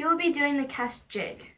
We will be doing the cast jig.